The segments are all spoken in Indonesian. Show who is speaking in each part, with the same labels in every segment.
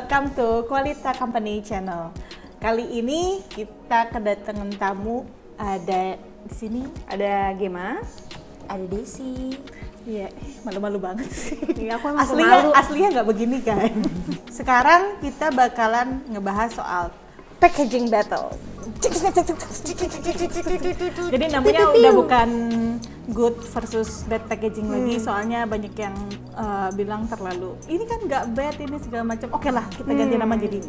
Speaker 1: welcome to Qualita Company Channel. Kali ini kita kedatangan tamu ada di sini
Speaker 2: Ada Gema.
Speaker 3: ada Desi
Speaker 1: Iya, malu-malu banget sih.
Speaker 2: Iya, aku emang
Speaker 1: aslinya
Speaker 2: pemalu.
Speaker 1: aslinya nggak begini kan. Sekarang kita bakalan ngebahas soal packaging battle. Jadi namanya udah bukan good versus bad packaging lagi, soalnya banyak yang uh, bilang terlalu ini kan nggak bad ini segala macam. Oke lah, kita ganti nama jadi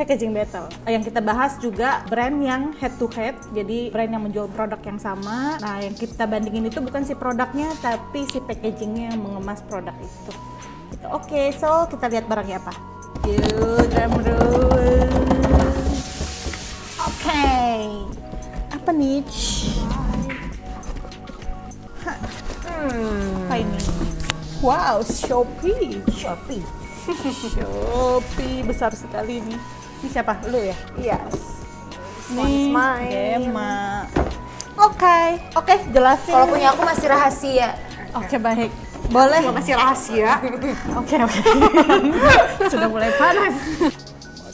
Speaker 1: packaging battle. Yang kita bahas juga brand yang head to head, jadi brand yang menjual produk yang sama. Nah, yang kita bandingin itu bukan si produknya, tapi si packagingnya yang mengemas produk itu. Gitu. Oke, so kita lihat barangnya apa. Yuk, drum roll. Oke, apa nih? Hah, Apa ini? Wow, Shopee.
Speaker 3: Shopee
Speaker 1: Shopee besar sekali nih. Ini siapa? Lu ya?
Speaker 2: Yes.
Speaker 1: Gema. Oke, oke, jelasin.
Speaker 3: kalau punya aku masih rahasia
Speaker 1: Oke, baik. Boleh.
Speaker 2: Masih rahasia.
Speaker 1: Oke, oke. Sudah mulai panas.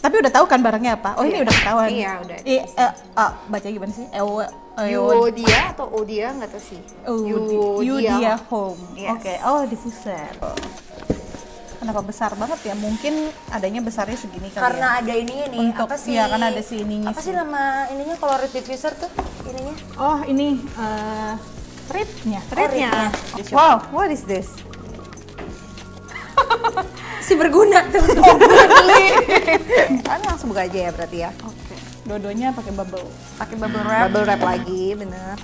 Speaker 1: Tapi udah tahu kan barangnya apa? Oh, ini udah ketahuan.
Speaker 2: Iya, udah.
Speaker 1: I, eh, ah, baca gimana sih? Ewa,
Speaker 2: Yudia atau Odia nggak tahu sih.
Speaker 1: Yudia Home.
Speaker 2: Yes.
Speaker 1: Oke, oh di pusat. Kenapa besar banget ya? Mungkin adanya besarnya segini kali
Speaker 3: karena
Speaker 1: ya.
Speaker 3: ada ininya nih
Speaker 1: Untuk-
Speaker 3: apa sih
Speaker 1: iya, karena ada si ininya
Speaker 3: apa
Speaker 1: sih.
Speaker 3: nama ininya kalau read diffuser tuh ininya
Speaker 1: Oh, ini eh ribnya.
Speaker 2: Rate-nya.
Speaker 3: rate-nya.
Speaker 2: Wow, what is this?
Speaker 3: Si berguna tuh
Speaker 2: Kan langsung buka aja ya berarti ya.
Speaker 1: Oke. Dua-duanya pakai bubble.
Speaker 2: Pakai bubble wrap. Bubble wrap lagi, bener.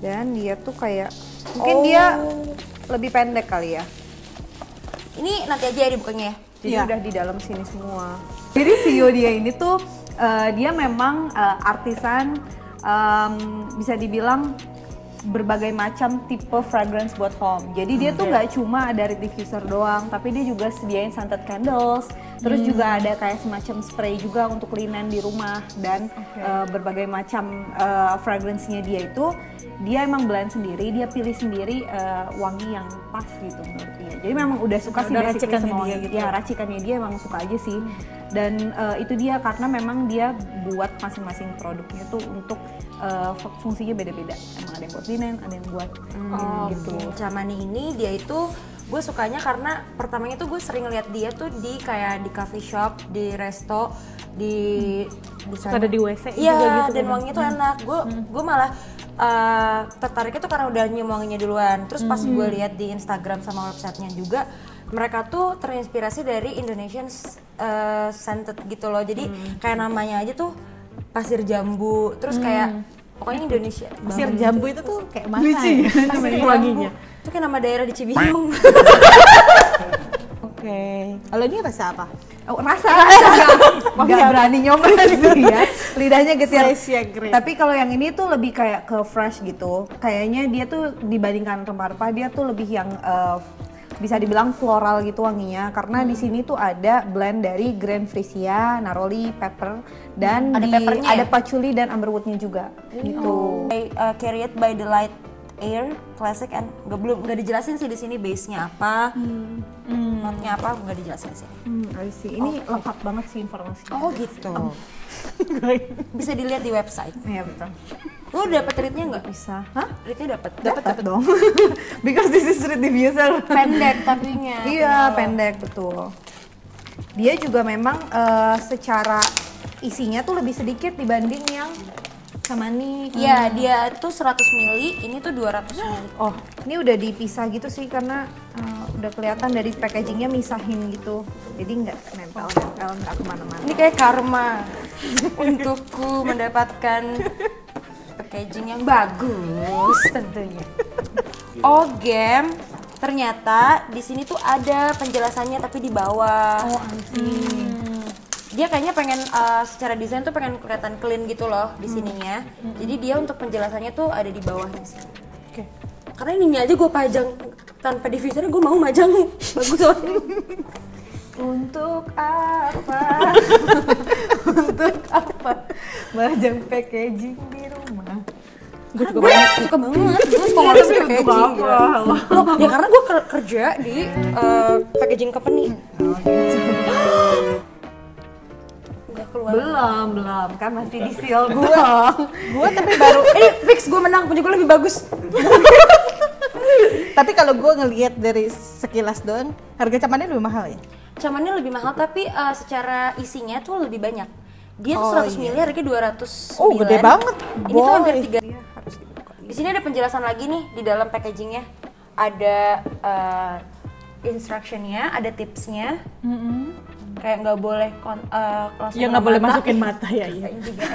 Speaker 2: Dan dia tuh kayak mungkin
Speaker 3: Oh.
Speaker 2: dia lebih pendek kali ya.
Speaker 3: ini nanti aja ya dibukanya ya
Speaker 2: Jadi
Speaker 1: Iya.
Speaker 2: udah di dalam sini semua. Jadi CEO dia ini tuh eh, dia memang eh, artisan em, bisa dibilang berbagai macam tipe fragrance buat home. Jadi dia tuh nggak cuma dari diffuser doang, tapi dia juga sediain scented candles. Terus juga ada kayak semacam spray juga untuk linen di rumah dan eh, berbagai macam eh, fragrance-nya dia itu dia emang blend sendiri, dia pilih sendiri eh, wangi yang pas gitu menurut dia. Jadi memang udah suka sih
Speaker 1: Udah racikannya dia gitu.
Speaker 2: Ya, racikannya dia emang suka aja sih dan eh, itu dia karena memang dia buat masing-masing produknya tuh untuk fu- fungsinya beda-beda. Emang ada yang buat linen ada yang buat
Speaker 3: oh
Speaker 2: gitu.
Speaker 3: Camani ini dia itu gue sukanya karena pertamanya tuh gue sering lihat dia tuh di kayak di coffee shop di resto di di
Speaker 1: Suka ada di WC
Speaker 3: Iya,
Speaker 1: gitu
Speaker 3: dan
Speaker 1: kan.
Speaker 3: wanginya tuh enak. Gue gue malah eh, tertariknya tuh karena udah nyium wanginya duluan. Terus pas gue lihat di Instagram sama websitenya juga, mereka tuh terinspirasi dari Indonesian eh, scented gitu loh. Jadi kayak namanya aja tuh pasir jambu. Terus kayak pokoknya Indonesia.
Speaker 1: Pasir jambu itu tuh kayak mana
Speaker 2: Lucu
Speaker 1: ya?
Speaker 2: ya
Speaker 1: Pasir
Speaker 3: jambu. Itu kayak nama daerah di Cibinong.
Speaker 1: Oke. Kalau ini rasa apa?
Speaker 2: oh, rasa nggak nggak berani nyoba sih ya lidahnya getir
Speaker 1: ya,
Speaker 2: tapi kalau yang ini tuh lebih kayak ke fresh gitu kayaknya dia tuh dibandingkan rempah-rempah dia tuh lebih yang eh, bisa dibilang floral gitu wanginya. Karena di sini tuh ada blend dari Grand Frisia, Naroli, pepper dan
Speaker 3: Ada
Speaker 2: di- ada
Speaker 3: ya?
Speaker 2: patchouli dan amberwoodnya juga. Gitu.
Speaker 3: I uh, carry it by the light air classic and nggak belum nggak dijelasin sih di sini base nya apa, note-nya apa nggak dijelasin sih.
Speaker 2: Hmm, I see. Ini lengkap banget sih informasinya.
Speaker 3: Oh gitu. Bisa dilihat di website.
Speaker 2: Iya betul.
Speaker 3: Lu dapet readnya nggak?
Speaker 2: Bisa. Hah?
Speaker 3: Readnya dapet?
Speaker 2: Dapat dong. Because this is street diffuser.
Speaker 3: Pendek tapinya.
Speaker 2: iya, pendek betul. Dia juga memang eh, secara isinya tuh lebih sedikit dibanding yang sama nih.
Speaker 3: Iya, dia tuh 100 mili, ini tuh 200 mili.
Speaker 2: Oh, ini udah dipisah gitu sih karena eh, udah kelihatan dari packagingnya misahin gitu. Jadi nggak nempel-nempel, nggak ke mana-mana.
Speaker 3: Ini kayak karma untukku mendapatkan packaging yang bagus tentunya. Oh, game. Ternyata di sini tuh ada penjelasannya tapi di bawah.
Speaker 2: Oh, see.
Speaker 3: Hmm. Dia kayaknya pengen uh, secara desain tuh pengen kelihatan clean gitu loh di sininya. Jadi dia untuk penjelasannya tuh ada di bawahnya sih.
Speaker 1: Oke.
Speaker 3: Karena ininya aja gue pajang tanpa diffuser gue mau majang bagus soalnya.
Speaker 2: Untuk apa? Untuk apa? Bajang packaging di rumah.
Speaker 1: gue juga banget
Speaker 3: suka banget gue suka ngurusin packaging. Loh, ya karena gue kerja di eh, packaging company udah keluar
Speaker 2: Belum, belum. Kan masih di seal gua.
Speaker 1: gue tapi baru
Speaker 3: ini fix gue menang punya gue lebih bagus
Speaker 1: tapi kalau gue ngelihat dari sekilas doang harga camannya lebih mahal ya
Speaker 3: Camannya lebih mahal tapi eh, secara isinya tuh lebih banyak. Dia tuh
Speaker 1: Oh,
Speaker 3: 100
Speaker 1: iya.
Speaker 3: mili harganya 209.
Speaker 1: Oh, gede banget,
Speaker 3: Ini tuh hampir
Speaker 1: boy.
Speaker 3: 3 Di sini ada penjelasan lagi nih di dalam packagingnya. Ada eh, instructionnya, ada tipsnya. Kayak nggak boleh kon, langsung
Speaker 1: ya nggak boleh masukin mata ya iya
Speaker 3: Ini juga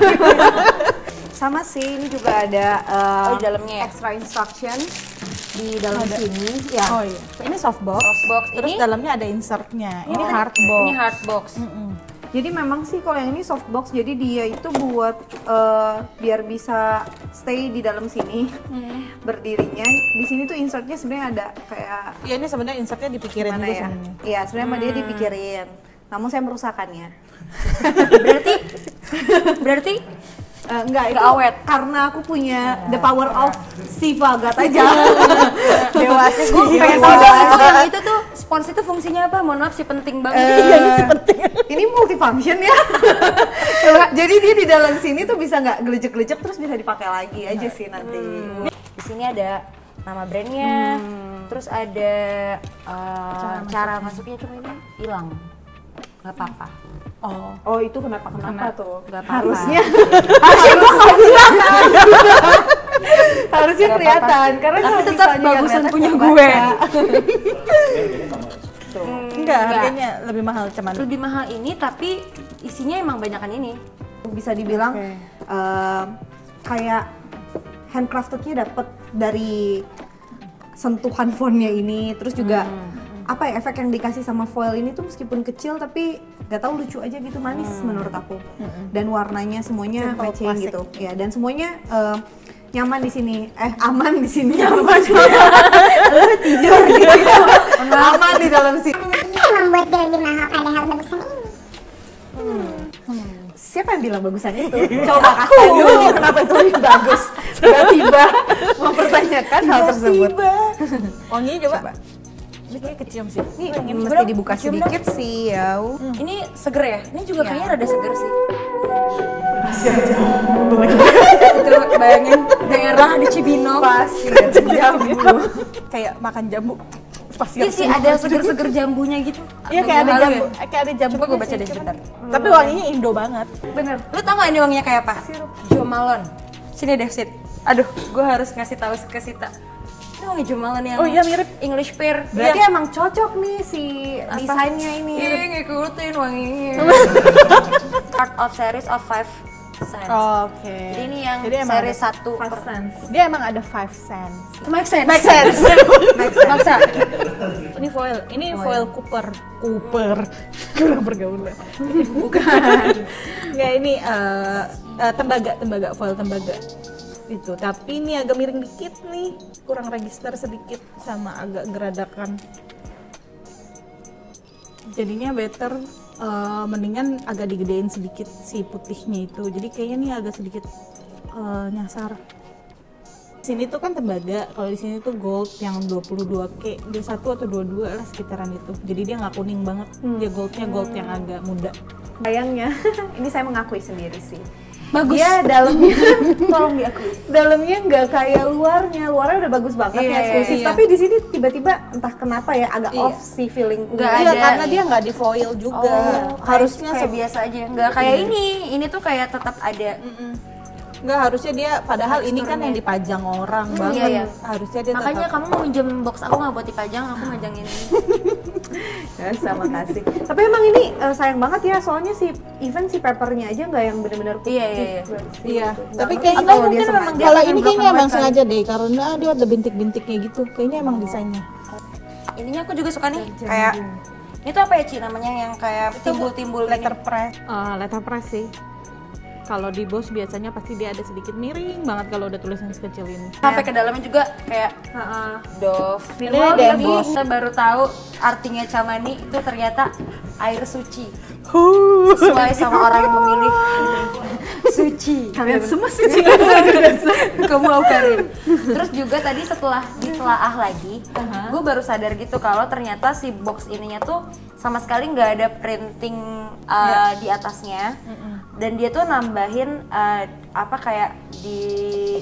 Speaker 2: Sama sih, ini juga ada uh,
Speaker 3: Oh, di dalamnya ya?
Speaker 2: extra instruction di dalam sini. Ya.
Speaker 1: oh iya ini softbox
Speaker 3: Softbox.
Speaker 1: terus
Speaker 3: Ini-
Speaker 1: dalamnya ada insertnya ini
Speaker 3: Oh,
Speaker 1: hardbox
Speaker 3: Ini hard box.
Speaker 2: Jadi memang sih kalau yang ini softbox, jadi dia itu buat uh, biar bisa stay di dalam sini berdirinya. Di sini tuh insertnya sebenarnya ada kayak
Speaker 1: ya ini sebenarnya insertnya dipikirin dulu
Speaker 2: ya?
Speaker 1: sebenarnya
Speaker 2: Iya, sebenarnya sama dia dipikirin. Namun saya merusakannya.
Speaker 3: Berarti berarti
Speaker 2: Eh, enggak, itu
Speaker 3: awet.
Speaker 2: karena aku punya the power of Siva Gat aja.
Speaker 1: dewasa
Speaker 3: gue
Speaker 1: Iya,
Speaker 3: pengen tahu dong itu yang itu tuh spons itu fungsinya apa? Mohon maaf sih penting banget.
Speaker 2: Iya, ini sih penting. ini multifunction ya. Jadi dia di dalam sini tuh bisa nggak gelecek-gelecek terus bisa dipakai lagi aja sih nanti.
Speaker 3: Di sini ada nama brandnya, terus ada uh, cara, masuknya cuma ini hilang, nggak apa-apa.
Speaker 1: oh
Speaker 2: Oh itu kenapa kenapa tuh?
Speaker 3: Nggak apa-apa.
Speaker 2: Harusnya harusnya gua nggak bilang harusnya kelihatan karena
Speaker 3: Tapi
Speaker 2: kalau
Speaker 3: tetap bagusan punya gue.
Speaker 2: baca.
Speaker 1: enggak harganya lebih mahal cuman
Speaker 3: Lebih mahal ini tapi isinya emang banyakan ini.
Speaker 2: bisa dibilang
Speaker 1: Oke.
Speaker 2: eh, kayak handcraftednya dapet dari sentuhan fontnya ini terus juga apa ya efek yang dikasih sama foil ini tuh meskipun kecil tapi gak tahu lucu aja gitu manis menurut aku. Dan warnanya semuanya
Speaker 1: Simple,
Speaker 2: matching gitu. Ya dan semuanya eh, nyaman di sini. Eh aman di sini. Nyaman tidur gitu. Aman di dalam sini.
Speaker 4: Yang membuat mahal padahal bagusan ini?
Speaker 2: Siapa yang bilang bagusan itu? Coba kasih dulu kenapa itu lebih bagus. Tiba-tiba mempertanyakan hal tersebut.
Speaker 1: wanginya coba, ini kayak kecium sih
Speaker 2: Ini
Speaker 3: Wangi
Speaker 2: mesti dibuka
Speaker 3: Cium
Speaker 2: sedikit sih ya.
Speaker 3: Ini seger ya? Ini juga kayaknya rada seger sih. itu bayangin daerah di Cibinong.
Speaker 2: Pasir jambu.
Speaker 1: kayak makan jambu pasti
Speaker 3: Iya sih ada seger-seger jambunya gitu.
Speaker 1: Iya kayak ada jambu,
Speaker 3: ya?
Speaker 1: kayak ada jambu.
Speaker 3: Coba gue baca deh sebentar.
Speaker 1: Tapi wanginya Indo banget.
Speaker 2: Bener.
Speaker 3: Lu tau gak ini wanginya kayak apa? Jomalon. Sini deh, Sit. Aduh, gue harus ngasih tahu ke Sita. Wangi Jomalon yang
Speaker 1: Oh iya, mirip.
Speaker 3: English pear.
Speaker 2: Berarti emang cocok nih si desainnya ini.
Speaker 3: Iya, ngikutin wanginya. Art of series of five cents.
Speaker 1: Oke.
Speaker 3: Jadi ini yang
Speaker 1: Jadi ada-
Speaker 3: satu per
Speaker 1: dia emang ada five cents.
Speaker 3: Make sense.
Speaker 1: Make sense.
Speaker 3: Maksa.
Speaker 1: ini foil, ini foil Cooper. Cooper. Kurang bergaulan. Bukan. Enggak ini eh, eh, tembaga, tembaga, foil tembaga. Itu, tapi ini agak miring dikit nih, kurang register sedikit sama agak geradakan. Jadinya better eh, mendingan agak digedein sedikit si putihnya itu. Jadi kayaknya ini agak sedikit eh, nyasar. Sini tuh kan tembaga, kalau di sini tuh gold yang 22k, dia satu atau 22 lah sekitaran itu. Jadi dia nggak kuning banget, dia goldnya gold yang agak muda.
Speaker 2: Sayangnya, ini saya mengakui sendiri sih.
Speaker 3: Bagus.
Speaker 2: Dia dalamnya
Speaker 3: Tolong diakui.
Speaker 2: dalamnya nggak kayak luarnya. Luarnya udah bagus banget
Speaker 3: Iya,
Speaker 2: ya eksklusif.
Speaker 3: iya.
Speaker 2: Tapi di sini tiba-tiba entah kenapa ya agak
Speaker 1: Iya.
Speaker 2: off si feeling.
Speaker 3: Nggak
Speaker 1: Iya,
Speaker 3: ada.
Speaker 1: karena dia nggak di foil juga.
Speaker 3: Oh,
Speaker 1: harusnya
Speaker 3: kayak
Speaker 1: se-
Speaker 3: biasa aja. Enggak kayak ini. Ini tuh kayak tetap ada.
Speaker 1: nggak harusnya dia padahal ini kan yang dipajang orang banget.
Speaker 3: iya, iya.
Speaker 1: Harusnya dia
Speaker 3: Makanya
Speaker 1: tetap
Speaker 3: kamu mau minjem box aku nggak buat dipajang, aku majang ini.
Speaker 2: Ya, sama kasih. Tapi emang ini eh, sayang banget ya, soalnya si even si papernya aja nggak yang bener-bener putih.
Speaker 3: Iya, iya, iya.
Speaker 1: Iya,
Speaker 2: Nggak
Speaker 1: tapi kayaknya
Speaker 2: kalau dia
Speaker 3: memang dia
Speaker 1: kalau ini kayaknya emang sengaja deh karena dia ada bintik-bintiknya gitu. Kayaknya emang desainnya.
Speaker 3: Ininya aku juga suka nih. Kayak ini tuh apa ya Ci namanya yang kayak timbul-timbul
Speaker 1: letter
Speaker 3: gini.
Speaker 1: press. Eh, letter press sih. Kalau di bos biasanya pasti dia ada sedikit miring banget kalau udah tulisan sekecil ini.
Speaker 3: Sampai ke dalamnya juga kayak
Speaker 2: Heeh.
Speaker 3: Dove.
Speaker 1: Ini ada emboss.
Speaker 3: kita baru tahu artinya Camani itu ternyata air suci. Sesuai sama orang yang memilih. Suci.
Speaker 2: Kalian semua suci.
Speaker 3: kamu Karin terus juga tadi setelah ditelaah lagi gue baru sadar gitu kalau ternyata si box ininya tuh sama sekali nggak ada printing uh, di atasnya. Dan dia tuh nambahin uh, apa kayak di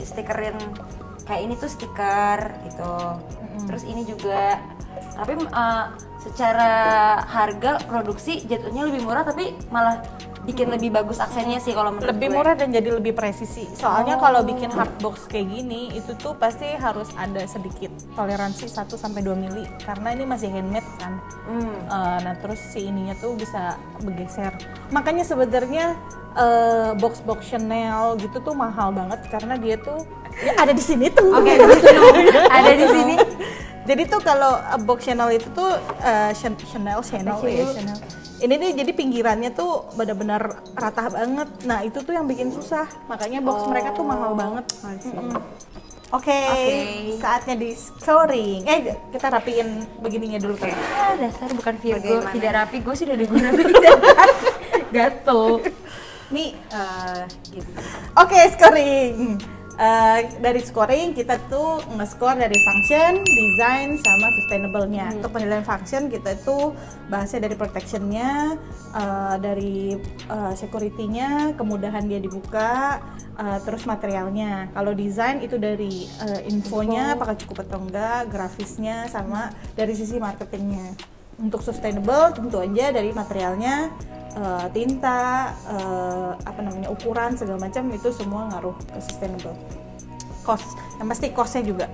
Speaker 3: stikerin kayak ini tuh stiker gitu. Terus ini juga tapi uh, secara harga produksi jatuhnya lebih murah tapi malah bikin lebih bagus aksennya sih kalau menurut
Speaker 1: lebih
Speaker 3: gue.
Speaker 1: murah dan jadi lebih presisi. Soalnya kalau bikin hardbox kayak gini itu tuh pasti harus ada sedikit toleransi 1 sampai 2 mili karena ini masih handmade kan.
Speaker 3: Hmm.
Speaker 1: Eh, nah terus si ininya tuh bisa bergeser. Makanya sebenarnya eh, box-box Chanel gitu tuh mahal banget karena dia tuh ya ada di sini tuh.
Speaker 3: Oke, ada di sini.
Speaker 1: Jadi tuh kalau uh, box Chanel itu tuh uh, Chan- Chanel Chanel ya Chanel. Ini nih jadi pinggirannya tuh benar-benar rata banget. Nah itu tuh yang bikin susah. Makanya box mereka tuh mahal banget. Mm-mm. Oke, saatnya di scoring. Eh kita rapiin begininya dulu kan.
Speaker 3: Ah, dasar bukan Virgo,
Speaker 2: Bagaimana?
Speaker 3: tidak rapi. Gue sih udah digunakan gatel.
Speaker 2: Nih eh, gitu.
Speaker 1: Oke, scoring. Eh, dari scoring kita tuh nge-score dari function, design, sama sustainable-nya. Untuk penilaian function kita itu bahasnya dari protection-nya, eh, dari eh, security-nya, kemudahan dia dibuka, eh, terus materialnya. Kalau desain itu dari eh, infonya, apakah cukup atau enggak, grafisnya, sama dari sisi marketingnya. Untuk sustainable tentu aja dari materialnya, eh, tinta, eh, apa namanya ukuran segala macam itu semua ngaruh ke sustainable. Cost, yang pasti costnya juga.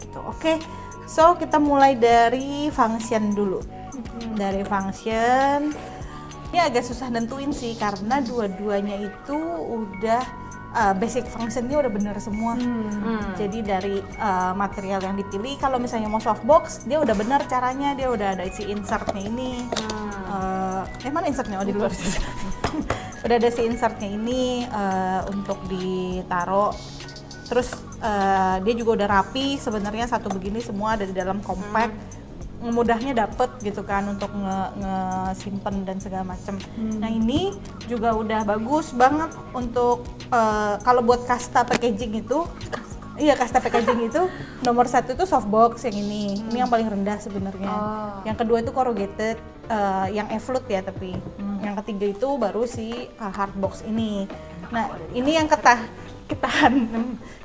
Speaker 1: Gitu. Oke, so kita mulai dari function dulu. Dari function, ini agak susah nentuin sih karena dua-duanya itu udah uh, basic functionnya udah bener semua. Jadi dari uh, material yang dipilih, kalau misalnya mau softbox, dia udah bener caranya, dia udah ada si insertnya ini. Uh, eh mana insertnya? Oh di luar. udah ada si insertnya ini uh, untuk ditaro. Terus uh, dia juga udah rapi. Sebenarnya satu begini semua ada di dalam compact. Mudahnya dapet gitu kan untuk nge, nge-simpen dan segala macem. Nah ini juga udah bagus banget untuk uh, kalau buat kasta packaging itu Iya kasta packaging itu nomor satu itu softbox yang ini, ini yang paling rendah sebenarnya. Yang kedua itu corrugated, eh, yang e-float ya tapi. Yang ketiga itu baru si uh, hardbox ini. Nah ini yang ketah ketahan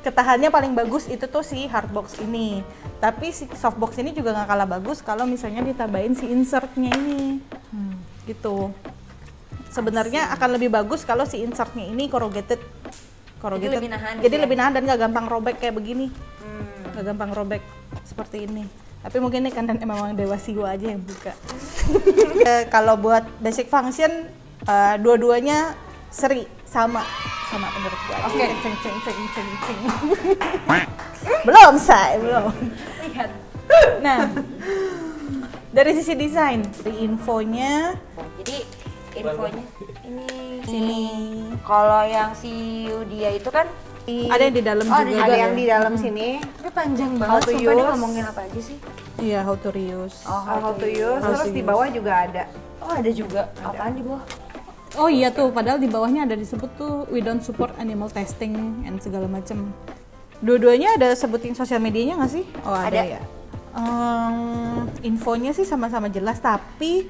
Speaker 1: ketahannya paling bagus itu tuh si hardbox ini. Tapi si softbox ini juga nggak kalah bagus kalau misalnya ditambahin si insertnya ini, gitu. Sebenarnya akan lebih bagus kalau si insertnya ini corrugated corrugated.
Speaker 3: lebih nahan
Speaker 1: Jadi
Speaker 3: ya?
Speaker 1: lebih nahan dan nggak gampang robek kayak begini. Nggak gampang robek seperti ini. Tapi mungkin ini karena memang dewa siwa aja yang buka. Eh, kalau buat basic function eh, dua-duanya seri sama sama menurut gua. Oke. Ceng ceng ceng ceng ceng. belum say, belum.
Speaker 3: Lihat.
Speaker 1: Nah, dari sisi desain, di infonya
Speaker 3: Jadi infonya ini
Speaker 1: sini
Speaker 3: kalau yang si Yudia itu kan
Speaker 1: ada yang di dalam
Speaker 3: Oh,
Speaker 1: juga.
Speaker 2: Ada yang di dalam sini.
Speaker 3: tapi panjang
Speaker 2: How
Speaker 3: banget
Speaker 2: to
Speaker 3: sumpah dia
Speaker 2: use.
Speaker 3: ngomongin apa aja sih?
Speaker 1: Iya, how to reuse.
Speaker 2: Oh, how, to use.
Speaker 1: How
Speaker 2: Terus
Speaker 1: to
Speaker 2: di bawah juga ada.
Speaker 3: Oh ada juga. Apaan di bawah?
Speaker 1: Oh iya tuh, padahal di bawahnya ada disebut tuh we don't support animal testing and segala macam. Dua-duanya ada sebutin sosial medianya nggak sih? Oh ada,
Speaker 3: Ada.
Speaker 1: ya. Ehm, infonya sih sama-sama jelas, tapi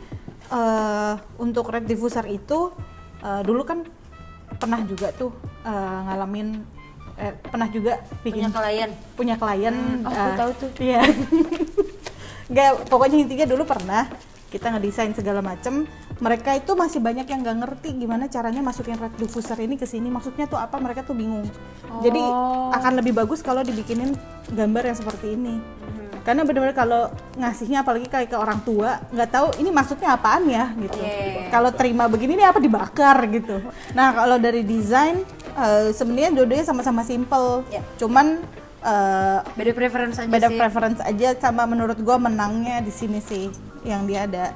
Speaker 1: eh, untuk red diffuser itu eh, dulu kan pernah juga tuh eh, ngalamin, eh, pernah juga bikin
Speaker 3: Punya klien.
Speaker 1: punya klien.
Speaker 3: oh, aku
Speaker 1: eh,
Speaker 3: tahu tuh.
Speaker 1: Iya. Nggak, pokoknya intinya dulu pernah kita ngedesain segala macem. Mereka itu masih banyak yang nggak ngerti gimana caranya masukin red diffuser ini ke sini. Maksudnya tuh apa? Mereka tuh bingung. Jadi akan lebih bagus kalau dibikinin gambar yang seperti ini. Karena benar-benar kalau ngasihnya apalagi kayak ke orang tua nggak tahu ini maksudnya apaan ya gitu.
Speaker 3: Iya.
Speaker 1: Kalau terima begini ini apa dibakar gitu. Nah kalau dari desain eh, sebenarnya dua-duanya sama-sama simple.
Speaker 3: Iya.
Speaker 1: Cuman eh,
Speaker 3: Beda preference aja
Speaker 1: beda
Speaker 3: sih.
Speaker 1: preference aja sama menurut gua menangnya di sini sih yang dia ada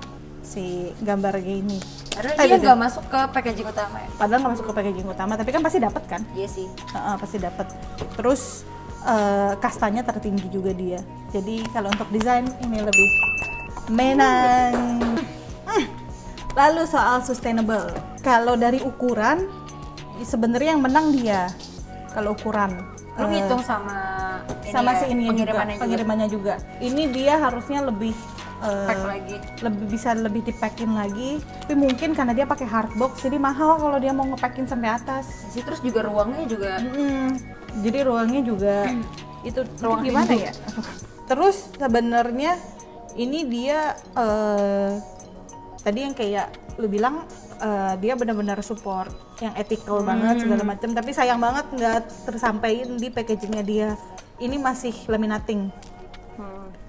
Speaker 1: si gambarnya ini.
Speaker 3: Padahal
Speaker 1: Eh,
Speaker 3: dia
Speaker 1: gitu.
Speaker 3: nggak masuk ke packaging utama ya.
Speaker 1: Padahal nggak masuk ke packaging utama, tapi kan pasti dapat kan?
Speaker 3: Iya sih.
Speaker 1: Heeh, pasti dapat. Terus eh, kastanya tertinggi juga dia. Jadi kalau untuk desain ini lebih menang. Hmm. Lalu soal sustainable. Kalau dari ukuran sebenarnya yang menang dia. Kalau ukuran.
Speaker 3: Lu
Speaker 1: Eh,
Speaker 3: ngitung sama
Speaker 1: sama
Speaker 3: ya,
Speaker 1: si ini juga,
Speaker 3: pengirimannya juga.
Speaker 1: pengirimannya juga. Ini dia harusnya lebih
Speaker 3: Pack lagi.
Speaker 1: lebih bisa lebih dipackin lagi. Tapi mungkin karena dia pakai hardbox jadi mahal kalau dia mau ngepackin sampai atas.
Speaker 3: Sih, terus juga ruangnya juga
Speaker 1: Mm, jadi ruangnya juga itu ruang gimana ya? Terus sebenarnya ini dia eh, tadi yang kayak lu bilang eh, dia benar-benar support yang ethical banget segala macam tapi sayang banget nggak tersampaikan di packagingnya dia. Ini masih laminating.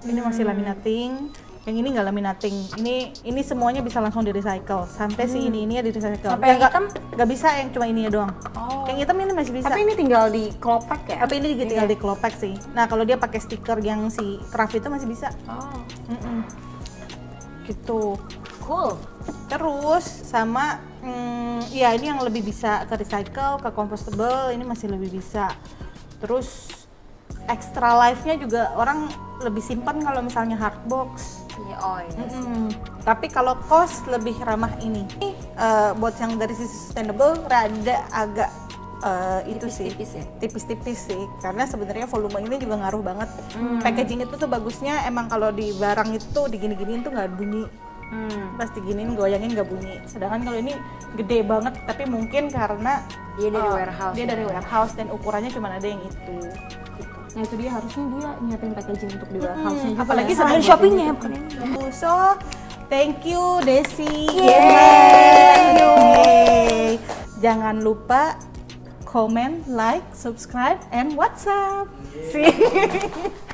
Speaker 1: Ini masih laminating yang ini nggak laminating ini ini semuanya bisa langsung di recycle sampai si ini ini ya di recycle
Speaker 3: Sampai yang
Speaker 1: nggak-
Speaker 3: hitam?
Speaker 1: nggak bisa yang cuma ini doang
Speaker 3: Oh.
Speaker 1: yang hitam ini masih bisa
Speaker 2: Tapi ini tinggal di kelopek ya?
Speaker 1: tapi ini juga tinggal di kelopek sih. Nah kalau dia pakai stiker yang si craft itu masih bisa.
Speaker 3: Oh,
Speaker 1: Mm-mm. Gitu.
Speaker 3: cool.
Speaker 1: Terus sama, mm, ya ini yang lebih bisa ke recycle, ke compostable, ini masih lebih bisa. Terus extra life-nya juga orang lebih simpan kalau misalnya hardbox.
Speaker 3: Iya, oh iya.
Speaker 1: Mm-mm. Tapi kalau cost lebih ramah ini. Ini eh, buat yang dari sisi sustainable rada agak eh, itu sih
Speaker 3: Tipis-tipis ya?
Speaker 1: tipis-tipis sih karena sebenarnya volume ini juga ngaruh banget.
Speaker 3: Hmm.
Speaker 1: Packaging itu tuh bagusnya emang kalau di barang itu digini-giniin tuh nggak bunyi.
Speaker 3: Hmm.
Speaker 1: Pas diginiin goyangin nggak bunyi. Sedangkan kalau ini gede banget tapi mungkin karena
Speaker 3: Dia dari
Speaker 1: eh,
Speaker 3: warehouse
Speaker 1: Dia
Speaker 3: ya?
Speaker 1: dari warehouse dan ukurannya cuma ada yang itu. Gitu.
Speaker 2: Nah itu dia harusnya dia nyiapin packaging untuk di warehouse-nya juga
Speaker 1: apalagi
Speaker 2: ya.
Speaker 1: sama
Speaker 3: Selain shoppingnya, bukan
Speaker 1: So, thank you Desi.
Speaker 3: Yeay.
Speaker 1: Yeay. Jangan lupa comment, like, subscribe, and WhatsApp. See.